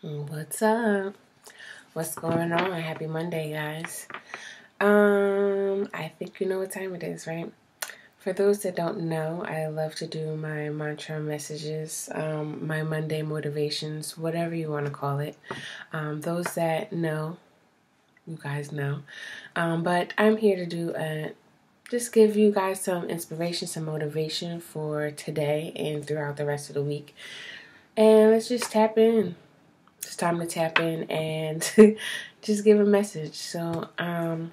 What's up? What's going on? Happy Monday, guys. Um, I think you know what time it is, right? For those that don't know, I love to do my mantra messages, um, my Monday motivations, whatever you want to call it. Um, those that know, you guys know. Um, but I'm here to do a just give you guys some inspiration, some motivation for today and throughout the rest of the week. And let's just tap in. Time to tap in and just give a message. So, um,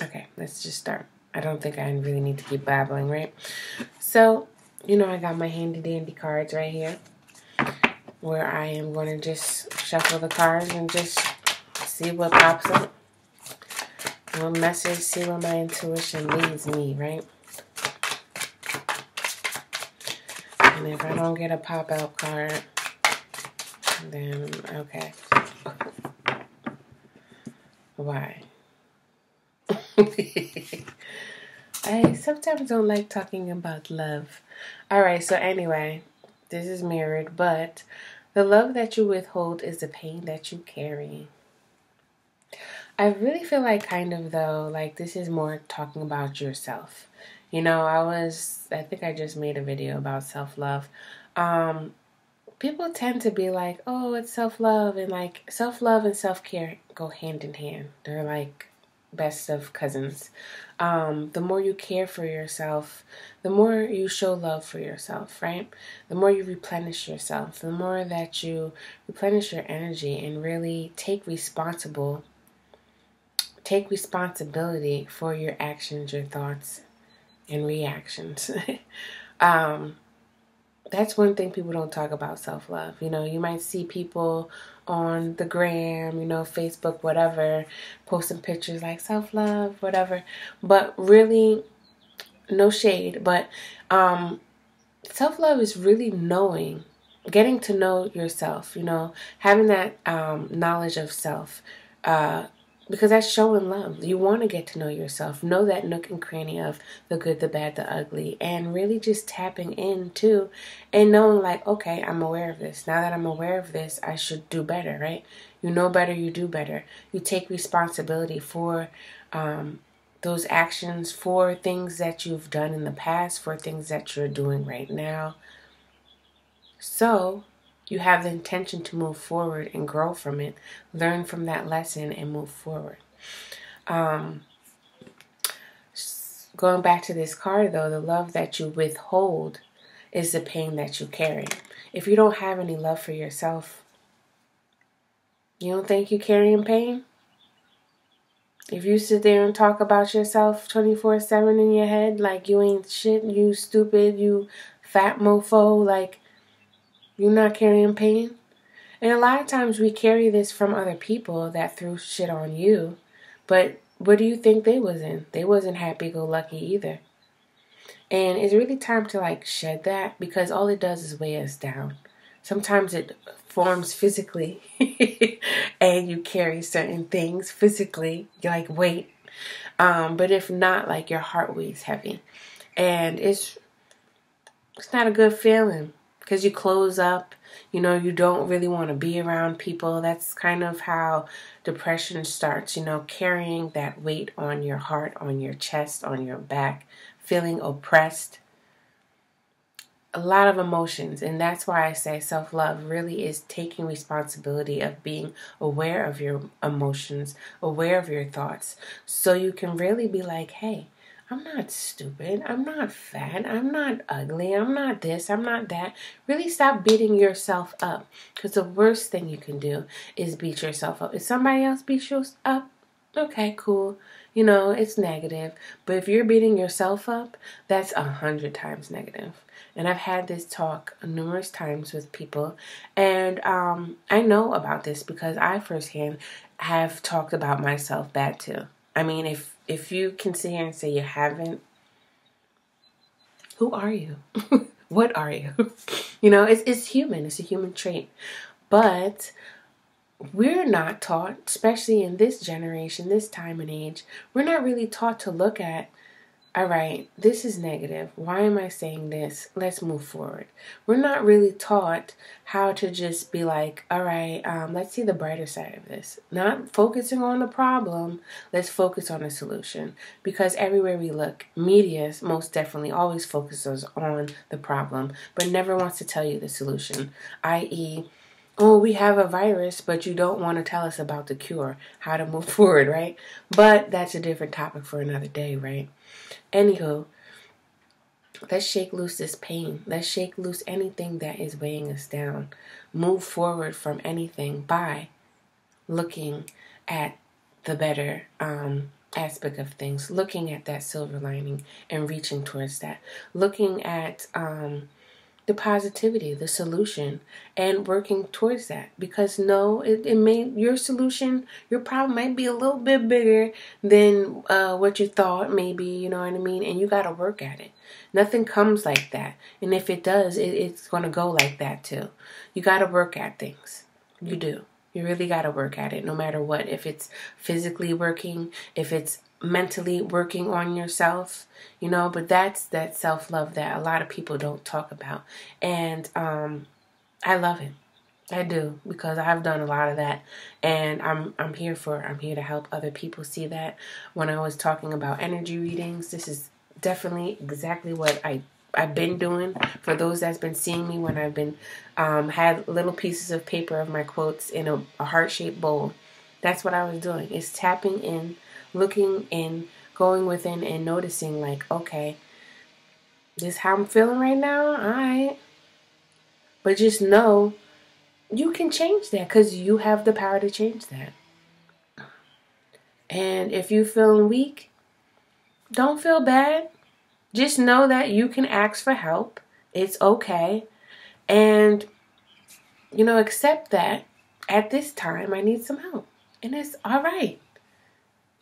okay, let's just start. I don't think I really need to keep babbling, right? So, you know, I got my handy dandy cards right here where I am going to just shuffle the cards and just see what pops up what message, see where my intuition leads me, right? And if I don't get a pop out card, then okay. Why? I sometimes don't like talking about love. Alright, so anyway, this is mirrored, but the love that you withhold is the pain that you carry. I really feel like kind of though, like this is more talking about yourself. You know, I was I think I just made a video about self-love. Um people tend to be like, "Oh, it's self-love." And like self-love and self-care go hand in hand. They're like best of cousins. Um, the more you care for yourself, the more you show love for yourself, right? The more you replenish yourself, the more that you replenish your energy and really take responsible Take responsibility for your actions, your thoughts, and reactions. um, that's one thing people don't talk about self love. You know, you might see people on the gram, you know, Facebook, whatever, posting pictures like self love, whatever. But really, no shade, but um, self love is really knowing, getting to know yourself, you know, having that um, knowledge of self. Uh, because that's showing love. You want to get to know yourself, know that nook and cranny of the good, the bad, the ugly, and really just tapping into and knowing, like, okay, I'm aware of this. Now that I'm aware of this, I should do better, right? You know better, you do better. You take responsibility for um, those actions, for things that you've done in the past, for things that you're doing right now. So, you have the intention to move forward and grow from it, learn from that lesson and move forward. Um, going back to this card though, the love that you withhold is the pain that you carry. If you don't have any love for yourself, you don't think you're carrying pain? If you sit there and talk about yourself 24 7 in your head, like you ain't shit, you stupid, you fat mofo, like you're not carrying pain. And a lot of times we carry this from other people that threw shit on you. But what do you think they was in? They wasn't happy go lucky either. And it's really time to like shed that because all it does is weigh us down. Sometimes it forms physically and you carry certain things physically, like weight. Um, but if not, like your heart weighs heavy. And it's it's not a good feeling because you close up. You know, you don't really want to be around people. That's kind of how depression starts, you know, carrying that weight on your heart, on your chest, on your back, feeling oppressed. A lot of emotions, and that's why I say self love really is taking responsibility of being aware of your emotions, aware of your thoughts, so you can really be like, hey, I'm not stupid. I'm not fat. I'm not ugly. I'm not this. I'm not that. Really stop beating yourself up. Because the worst thing you can do is beat yourself up. If somebody else beats you up, okay, cool. You know, it's negative. But if you're beating yourself up, that's a hundred times negative. And I've had this talk numerous times with people. And um, I know about this because I firsthand have talked about myself bad too. I mean, if if you can sit here and say you haven't, who are you? what are you? you know, it's it's human. It's a human trait, but we're not taught, especially in this generation, this time and age, we're not really taught to look at all right, this is negative. Why am I saying this? Let's move forward. We're not really taught how to just be like, all right, um, let's see the brighter side of this. Not focusing on the problem, let's focus on the solution. Because everywhere we look, media most definitely always focuses on the problem, but never wants to tell you the solution, i.e., oh, we have a virus, but you don't want to tell us about the cure, how to move forward, right? But that's a different topic for another day, right? Anywho, let's shake loose this pain. Let's shake loose anything that is weighing us down. Move forward from anything by looking at the better um, aspect of things, looking at that silver lining and reaching towards that, looking at um, the positivity, the solution, and working towards that. Because no, it, it may your solution, your problem might be a little bit bigger than uh, what you thought, maybe, you know what I mean? And you gotta work at it. Nothing comes like that. And if it does, it, it's gonna go like that too. You gotta work at things. You do. You really gotta work at it no matter what. If it's physically working, if it's mentally working on yourself, you know, but that's that self love that a lot of people don't talk about. And um, I love it. I do because I've done a lot of that and I'm I'm here for I'm here to help other people see that. When I was talking about energy readings, this is definitely exactly what I I've been doing for those that's been seeing me when I've been um, had little pieces of paper of my quotes in a, a heart shaped bowl. That's what I was doing. It's tapping in looking and going within and noticing, like, okay, this how I'm feeling right now. All right. But just know you can change that because you have the power to change that. And if you're feeling weak, don't feel bad. Just know that you can ask for help. It's okay. And, you know, accept that at this time I need some help. And it's all right.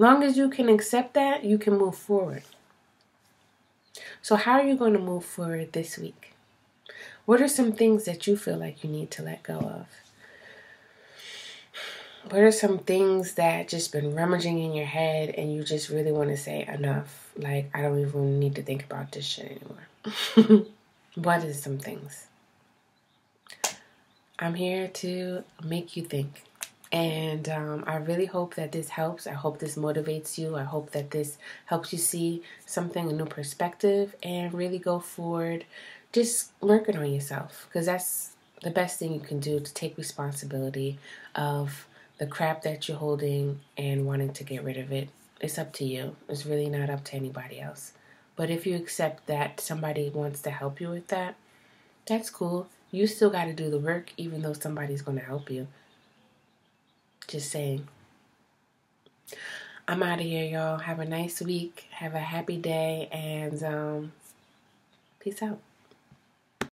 Long as you can accept that, you can move forward. So, how are you going to move forward this week? What are some things that you feel like you need to let go of? What are some things that just been rummaging in your head and you just really want to say enough? Like, I don't even need to think about this shit anymore. what is some things? I'm here to make you think. And um, I really hope that this helps. I hope this motivates you. I hope that this helps you see something, a new perspective, and really go forward just working on yourself. Because that's the best thing you can do to take responsibility of the crap that you're holding and wanting to get rid of it. It's up to you. It's really not up to anybody else. But if you accept that somebody wants to help you with that, that's cool. You still got to do the work, even though somebody's going to help you. Just saying. I'm out of here, y'all. Have a nice week. Have a happy day. And um, peace out.